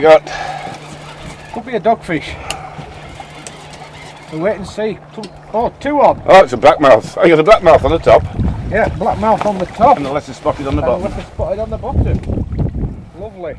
got? Could be a dogfish. We'll wait and see. Oh, two on. Oh, it's a blackmouth. you oh, got a blackmouth on the top Yeah, black mouth on the top. and the lesser spotted on the And bottom. leopard spotted on the bottom. Lovely.